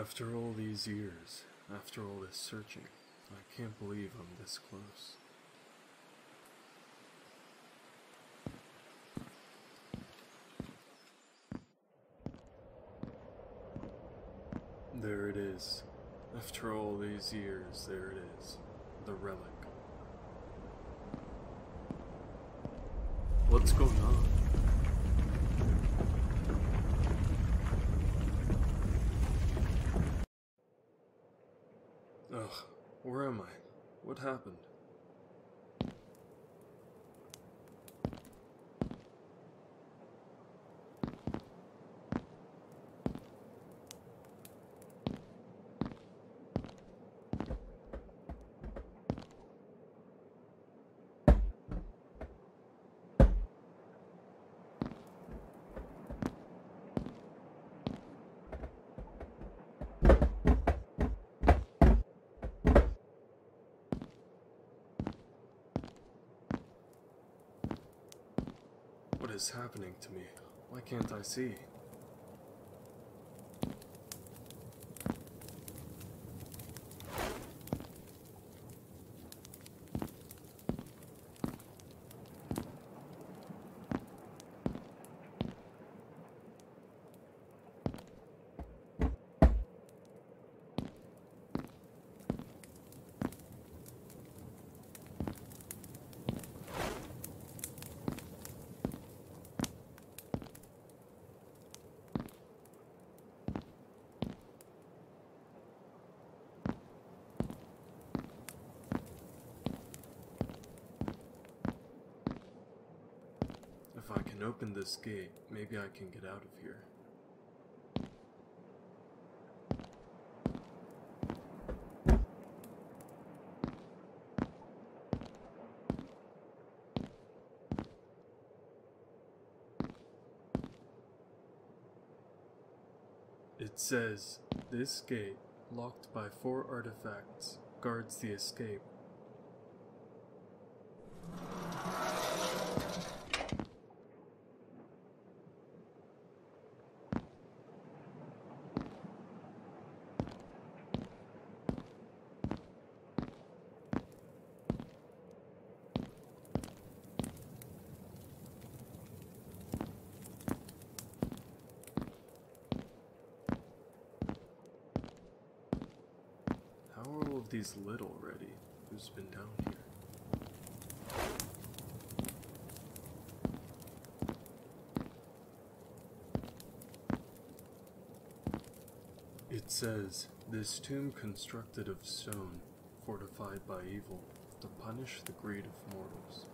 After all these years, after all this searching, I can't believe I'm this close. There it is. After all these years, there it is. The relic. What's going on? Ugh, where am I? What happened? Is happening to me? Why can't I see? If I can open this gate, maybe I can get out of here. It says, this gate, locked by four artifacts, guards the escape. How these lit already? Who's been down here? It says, this tomb constructed of stone, fortified by evil, to punish the greed of mortals.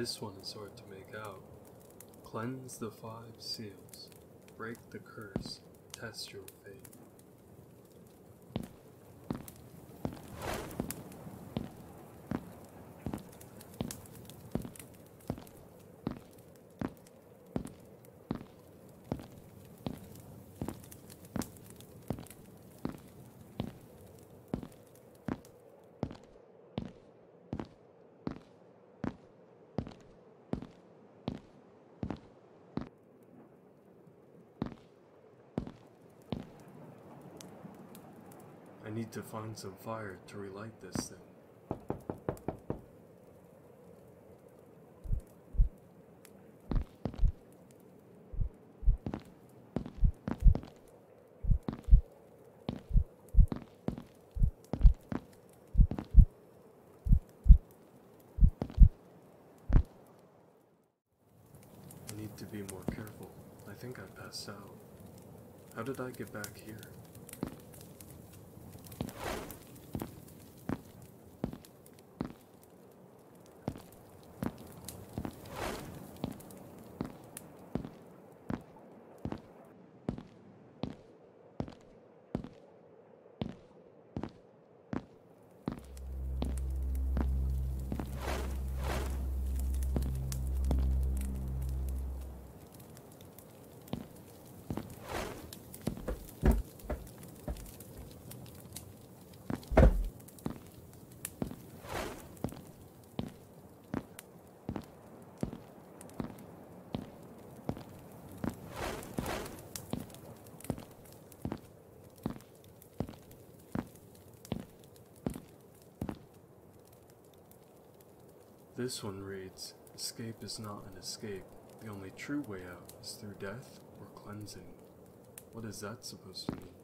This one is hard to make out. Cleanse the five seals, break the curse, test your fate. I need to find some fire to relight this thing. I need to be more careful. I think I passed out. How did I get back here? This one reads Escape is not an escape. The only true way out is through death or cleansing. What is that supposed to mean?